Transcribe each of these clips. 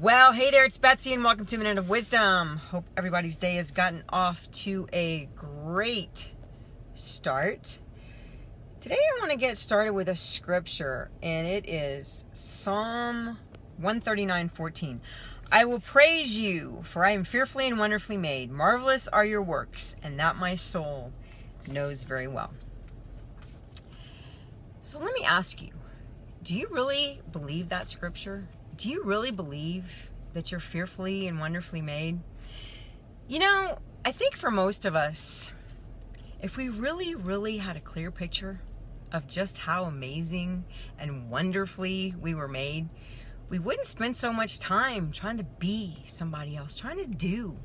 Well, hey there, it's Betsy, and welcome to Minute of Wisdom. Hope everybody's day has gotten off to a great start. Today, I want to get started with a scripture, and it is Psalm 139 14. I will praise you, for I am fearfully and wonderfully made. Marvelous are your works, and that my soul knows very well. So, let me ask you do you really believe that scripture? Do you really believe that you're fearfully and wonderfully made? You know, I think for most of us, if we really, really had a clear picture of just how amazing and wonderfully we were made, we wouldn't spend so much time trying to be somebody else, trying to do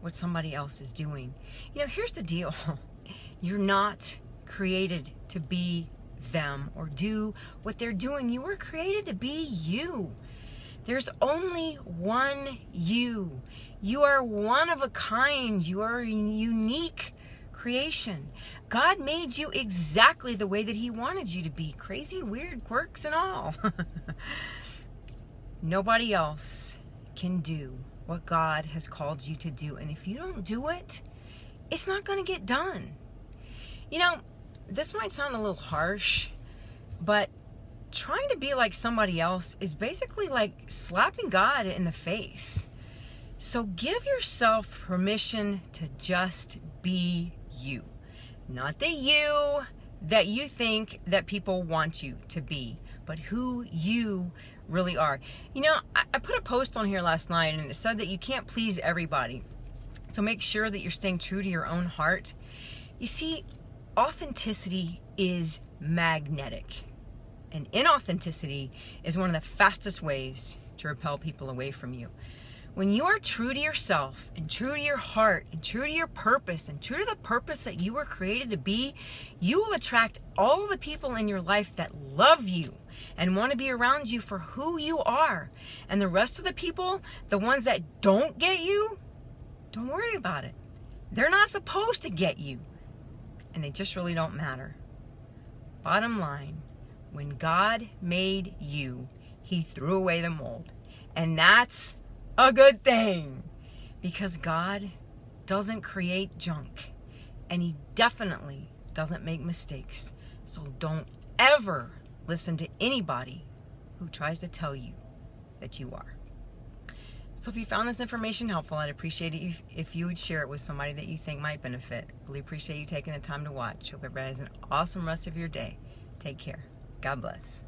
what somebody else is doing. You know, here's the deal you're not created to be them or do what they're doing. You were created to be you. There's only one you. You are one of a kind. You are a unique creation. God made you exactly the way that He wanted you to be crazy, weird quirks, and all. Nobody else can do what God has called you to do. And if you don't do it, it's not going to get done. You know, this might sound a little harsh, but trying to be like somebody else is basically like slapping God in the face. So give yourself permission to just be you. Not the you that you think that people want you to be, but who you really are. You know, I, put a post on here last night and it said that you can't please everybody. So make sure that you're staying true to your own heart. You see, authenticity is magnetic. And inauthenticity is one of the fastest ways to repel people away from you. When you are true to yourself and true to your heart and true to your purpose and true to the purpose that you were created to be, you will attract all the people in your life that love you and want to be around you for who you are. And the rest of the people, the ones that don't get you, don't worry about it. They're not supposed to get you and they just really don't matter. Bottom line, when God made you, He threw away the mold. And that's a good thing because God doesn't create junk and He definitely doesn't make mistakes. So don't ever listen to anybody who tries to tell you that you are. So if you found this information helpful, I'd appreciate it if you would share it with somebody that you think might benefit. Really appreciate you taking the time to watch. Hope everybody has an awesome rest of your day. Take care. God bless.